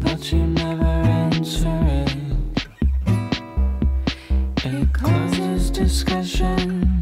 but you never answer it. It causes discussion.